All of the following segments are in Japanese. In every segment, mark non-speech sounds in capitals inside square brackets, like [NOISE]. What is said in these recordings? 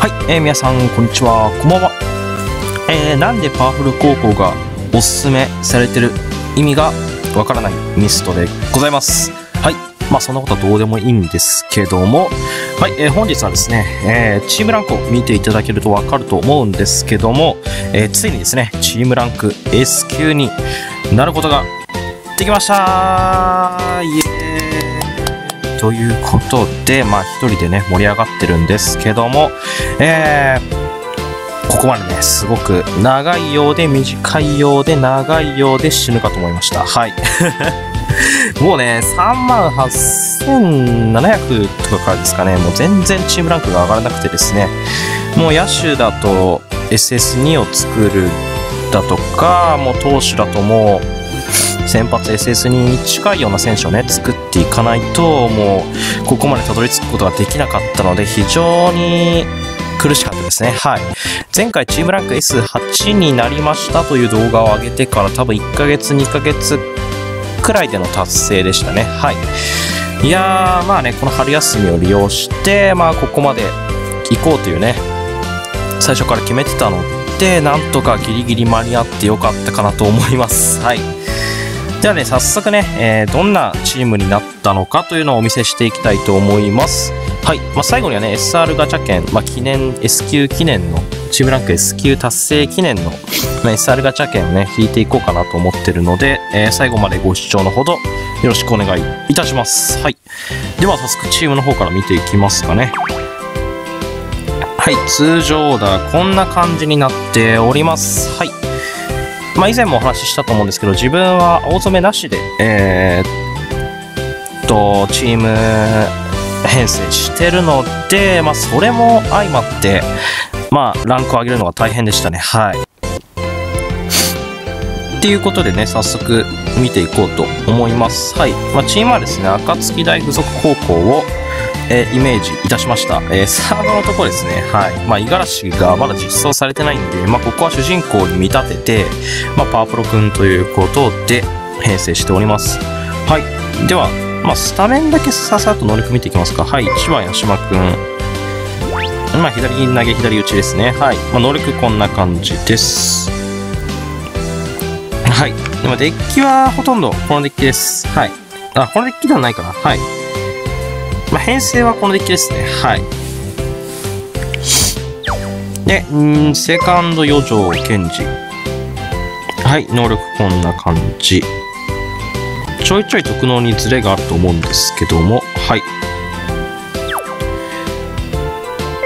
はい、えー皆さん、こんにちは。こんばんは。えーなんでパワフル高校がおすすめされてる意味がわからないミストでございます。はい。まあ、そんなことはどうでもいいんですけども、はい、えー本日はですね、えーチームランクを見ていただけるとわかると思うんですけども、えーついにですね、チームランク S 級になることができましたイエーイということで、まあ一人でね、盛り上がってるんですけども、えーここまでね、すごく長いようで短いようで長いようで死ぬかと思いました。はい。[LAUGHS] もうね、3万8700とかからですかね、もう全然チームランクが上がらなくてですね、もう野手だと SS2 を作るだとか、もう投手だともう先発 SS に近いような選手をね作っていかないともうここまでたどり着くことができなかったので非常に苦しかったですね。はい。前回チームランク S8 になりましたという動画を上げてから多分1ヶ月2ヶ月くらいでの達成でしたね。はい。いやーまあねこの春休みを利用してまあここまで行こうというね最初から決めてたのでなんとかギリギリ間に合ってよかったかなと思います。はい。ではね、早速ね、えーどんなチームになったのかというのをお見せしていきたいと思います。はい。まあ、最後にはね、SR ガチャ券、まあ、記念、S 級記念の、チームランク S 級達成記念の、まあ、SR ガチャ券をね、引いていこうかなと思ってるので、えー最後までご視聴のほどよろしくお願いいたします。はい。では、早速チームの方から見ていきますかね。はい。通常オーダー、こんな感じになっております。はい。まあ、以前もお話ししたと思うんですけど、自分は大染めなしで、えーっと、チーム編成してるので、まあ、それも相まって、まあ、ランクを上げるのが大変でしたね。はい。っていうことでね、早速見ていこうと思います。はい。まあ、チームはですね、暁大附属高校を、えーイメージいたしました。えーサードのとこですね。はい。まあ、五十嵐がまだ実装されてないんで、まあ、ここは主人公に見立てて、まあ、パワプロくんということで編成しております。はい。では、まあ、スタメンだけささっと能力見ていきますか。はい。1番、八島くん。まあ、左投げ、左打ちですね。はい。まあ、能力こんな感じです。はい。でも、デッキはほとんどこのデッキです。はい。あ、このデッキではないかな。はい。まあ、編成はこのデッキですね。はい。で、んセカンド余剰賢治。はい、能力こんな感じ。ちょいちょい特能にズレがあると思うんですけども、はい。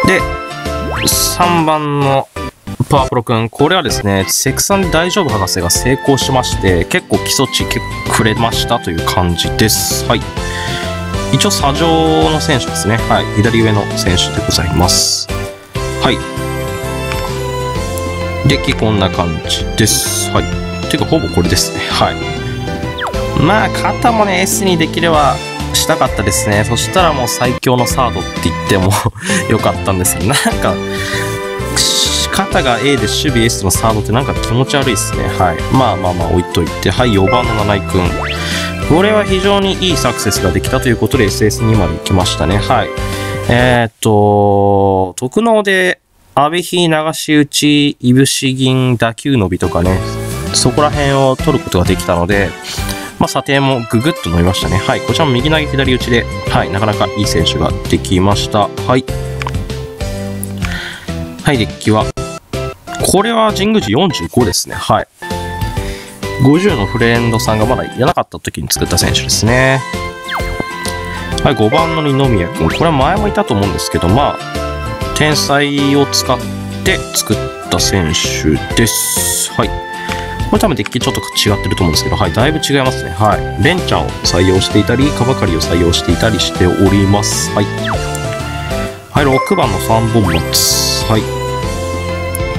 で、3番のパワプロくん、これはですね、セクサンで大丈夫博士が成功しまして、結構基礎値くれましたという感じです。はい。一応、砂上の選手ですね。はい。左上の選手でございます。はい。デッキこんな感じです。はい。ていうか、ほぼこれですね。はい。まあ、肩もね、S にできればしたかったですね。そしたらもう最強のサードって言っても [LAUGHS] よかったんですけど、なんか、し肩が A で守備 S のサードってなんか気持ち悪いですね。はい。まあまあまあ置いといて。はい、4番の七井くん。これは非常にいいサクセスができたということで SS2 まで行きましたね。はい。えーっと、特能で、阿部比流し打ち、いぶし銀、打球伸びとかね、そこら辺を取ることができたので、まあ、査定もググッと伸びましたね。はい。こちらも右投げ左打ちで、はい。なかなかいい選手ができました。はい。はい、デッキは。これは神宮寺45ですね。はい。50のフレンドさんがまだいなかった時に作った選手ですね。はい、5番の二宮君。これは前もいたと思うんですけど、まあ、天才を使って作った選手です。はい。これ多分デッキちょっと違ってると思うんですけど、はい、だいぶ違いますね。はい。レンチャンを採用していたり、カバカリを採用していたりしております。はい。はい、6番の3本松。はい。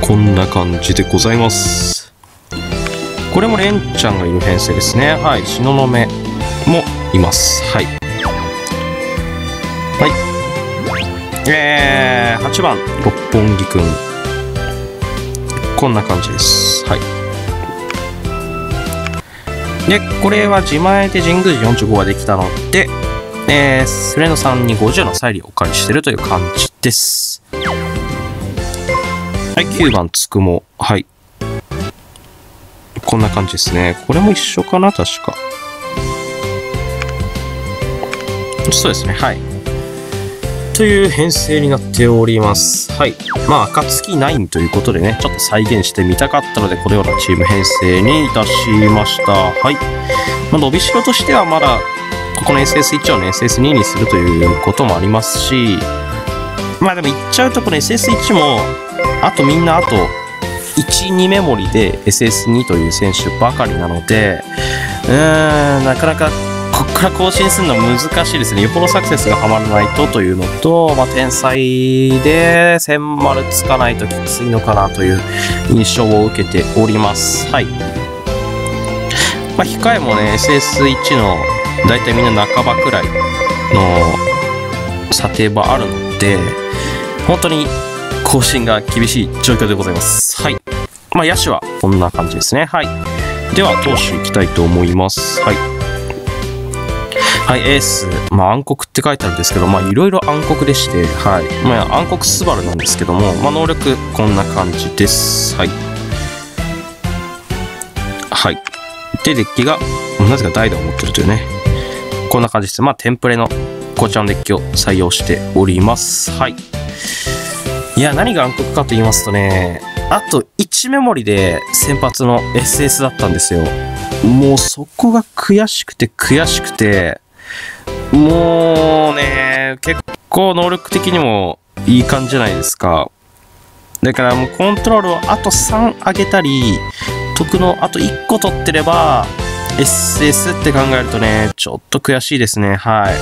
こんな感じでございます。これもレンちゃんがいる編成ですね。はい。東雲もいます。はい。はい。えー、8番、六本木くん。こんな感じです。はい。で、これは自前で神宮寺45ができたので、えー、フレンドさんに50のサイリをお借りしてるという感じです。はい、9番つくも。はい。こんな感じですね。これも一緒かな確か。そうですね。はい。という編成になっております。はい。まあ、暁9ということでね、ちょっと再現してみたかったので、このようなチーム編成にいたしました。はい。まあ、伸びしろとしてはまだ、この SS1 をね、SS2 にするということもありますし、まあでも言っちゃうと、この SS1 も、あとみんなあと、1、2メモリで SS2 という選手ばかりなので、うーん、なかなかこっから更新するのは難しいですね。よほどサクセスがはまらないとというのと、まあ、天才で1000丸つかないときついのかなという印象を受けております。はい。まあ、控えもね、SS1 のだいたいみんな半ばくらいの査定はあるので、本当に更新が厳しい状況でございます。はい。まあ、野手はこんな感じですね。はい。では、投手いきたいと思います。はい。はい、エース。まあ、暗黒って書いてあるんですけど、まあ、いろいろ暗黒でして、はい。まあ、暗黒スバルなんですけども、まあ、能力、こんな感じです。はい。はい。で、デッキが、なぜか代打を持ってるというね。こんな感じです。まあ、テンプレのこちらのデッキを採用しております。はい。いや、何が暗黒かと言いますとね、あと1メモリで先発の SS だったんですよ。もうそこが悔しくて悔しくて、もうね、結構能力的にもいい感じじゃないですか。だからもうコントロールをあと3上げたり、得のあと1個取ってれば、SS って考えるとね、ちょっと悔しいですね。はい。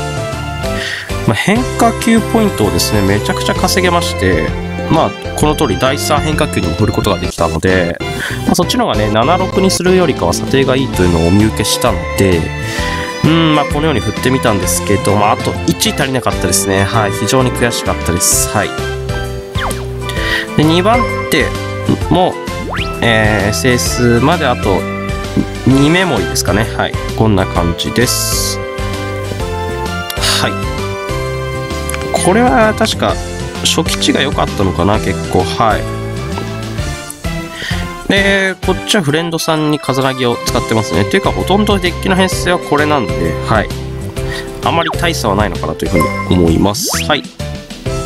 まあ、変化球ポイントをですね、めちゃくちゃ稼げまして、まあ、この通り第3変化球にも振ることができたので、まあ、そっちの方がね、7-6にするよりかは査定がいいというのをお見受けしたので、うん、まあ、このように振ってみたんですけど、まあ、あと1足りなかったですね。はい、非常に悔しかったです。はい。で、2番手も、えー、SS まであと2メモリですかね。はい、こんな感じです。はい。これは確か初期値が良かったのかな結構。はい。でこっちはフレンドさんに風なぎを使ってますね。っていうかほとんどデッキの編成はこれなんではい。あまり大差はないのかなというふうに思います。はい。で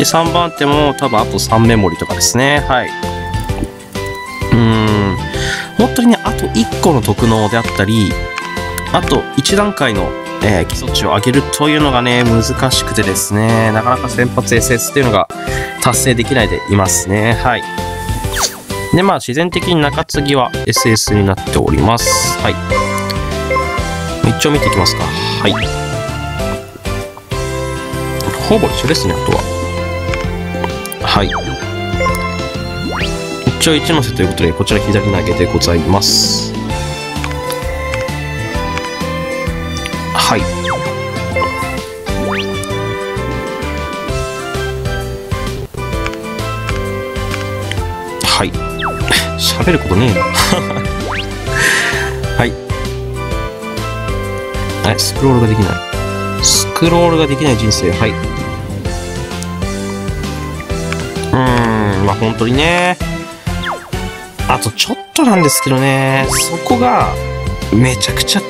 3番手も多分あと3メモリとかですね。はい。うーん。本当にねあと1個の特能であったりあと1段階のえー基礎値を上げるというのがね、難しくてですね、なかなか先発 SS っていうのが達成できないでいますね。はい。で、まあ、自然的に中継ぎは SS になっております。はい。一応見ていきますか。はい。ほぼ一緒ですね、あとは。はい。一応一ノ瀬ということで、こちら左投げでございます。はい。はい。喋ることねえな。[LAUGHS] はい。はい、スクロールができない。スクロールができない人生。はい。うーん、まあ本当にね。あとちょっとなんですけどね、そこがめちゃくちゃ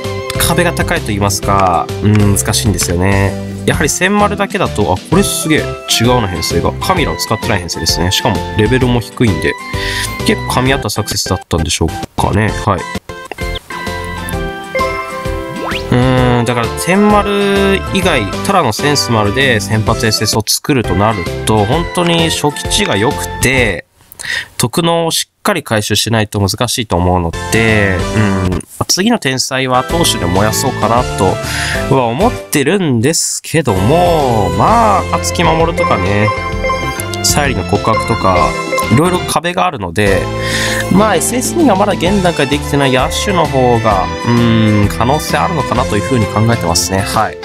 壁が高いと言いますか、うん、難しいんですよね。やはり1000丸だけだと、あ、これすげえ違うな編成が。カミラを使ってない編成ですね。しかもレベルも低いんで、結構噛み合ったサクセスだったんでしょうかね。はい。うーん、だから1000丸以外、ただのセンス丸で先発 SS を作るとなると、本当に初期値が良くて、特能をしっかり回収しないと難しいと思うので、うん、次の天才は投手で燃やそうかなとは思ってるんですけども、まあ、勝木守とかね、サイリの告白とか、いろいろ壁があるので、まあ SS2 がまだ現段階できてない野手の方が、うん、可能性あるのかなというふうに考えてますね。はい。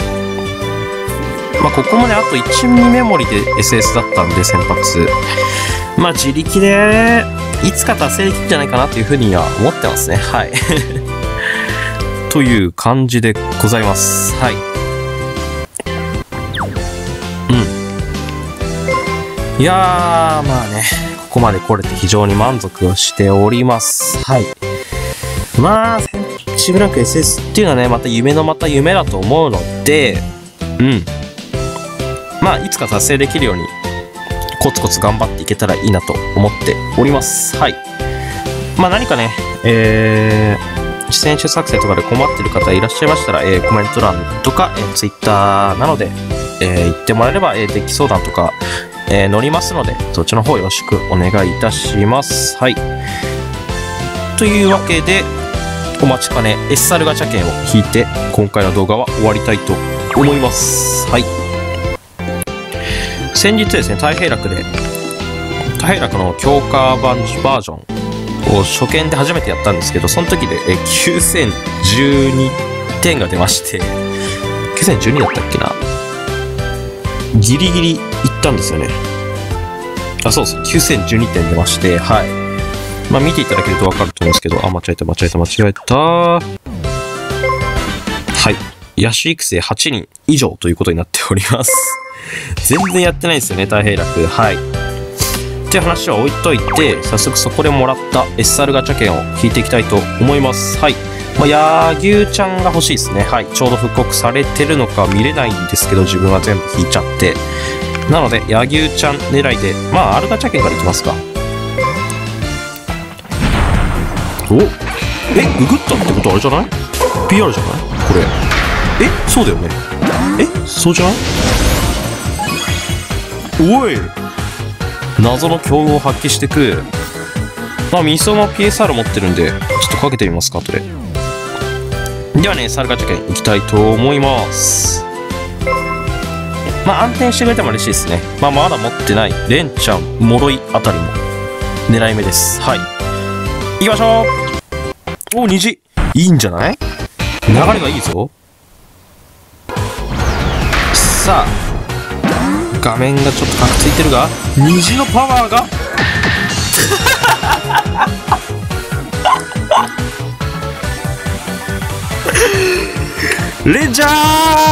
まあ、ここまであと1、2メモリで SS だったんで、先発。まあ、自力で、いつか達成できるんじゃないかなというふうには思ってますね。はい。[LAUGHS] という感じでございます。はい。うん。いやー、まあね、ここまで来れて非常に満足をしております。はい。まあ、センチブランク SS っていうのはね、また夢のまた夢だと思うので、うん。まあ、いつか達成できるように、コツコツ頑張っていけたらいいなと思っております。はい。まあ、何かね、えー、選手作成とかで困ってる方いらっしゃいましたら、えーコメント欄とか、えー、Twitter なので、えー言ってもらえれば、えー、デッキ相談とか、えー乗りますので、そっちの方よろしくお願いいたします。はい。というわけで、お待ちかね SR ガチャ券を引いて、今回の動画は終わりたいと思います。はい。先日ですね、太平楽で、太平楽の強化バージョンを初見で初めてやったんですけど、その時で9012点が出まして、9012だったっけな？ギリギリいったんですよね。あ、そうそう、9012点出まして、はい。まあ見ていただけるとわかると思うんですけど、あ、間違えた、間違えた、間違えた。はい。野手育成8人以上ということになっております。全然やってないんですよね、太平楽。はい。って話は置いといて、早速そこでもらった SR ガチャ券を引いていきたいと思います。はい。まあ、柳生ちゃんが欲しいですね。はい。ちょうど復刻されてるのか見れないんですけど、自分は全部引いちゃって。なので、柳生ちゃん狙いで、まあ、R ガチャ券からいきますか。おえ、ググったってことあれじゃない ?PR じゃない？これ。え、そうだよね。え、そうじゃない？おい謎の強豪を発揮してく。まあ、ミソも PSR 持ってるんで、ちょっとかけてみますか、後で。ではね、サルガチャ券いきたいと思います。まあ、安定してくれても嬉しいですね。まあ、まだ持ってない、レンちゃん、モロイあたりも、狙い目です。はい。行きましょうお、虹いいんじゃない？流れがいいぞ。さあ、画面がちょっとカクついてるが、虹のパワーが。[LAUGHS] レンジャー。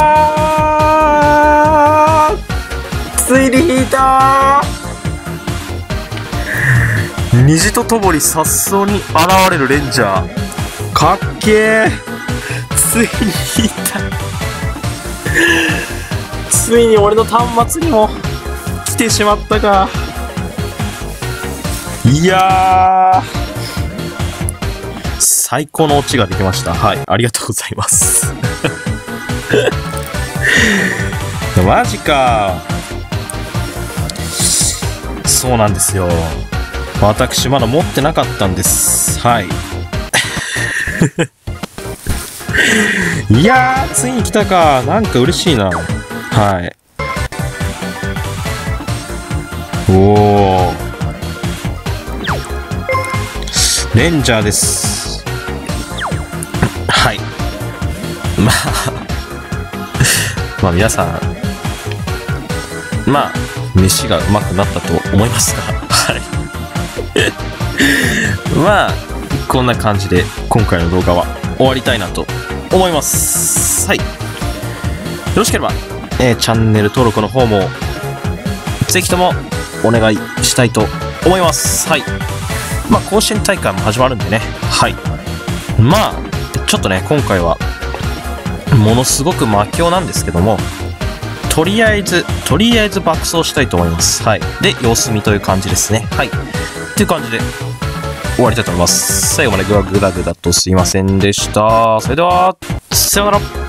ついに引いた虹とともに颯爽に現れるレンジャー。かっけえついに引いたついに俺の端末にも来てしまったか。いやー。最高のオチができました。はい。ありがとうございます。[LAUGHS] マジか。そうなんですよ。私まだ持ってなかったんです。はい。[LAUGHS] いやーついに来たか。なんか嬉しいな。はい。おおレンジャーです。はい。まあまあ皆さんまあ飯がうまくなったと思いますがはい。[LAUGHS] まあこんな感じで今回の動画は終わりたいなと思います。はい。よろしければ、えーチャンネル登録の方もぜひともお願いしたいと思います。はい。まあ甲子園大会も始まるんでね。はい。まあちょっとね今回はものすごく魔境なんですけどもとりあえずとりあえず爆走したいと思います。はい。で様子見という感じですね。はい。っていう感じで終わりたいと思います。最後までグダグダグダとすいませんでした。それではさようなら。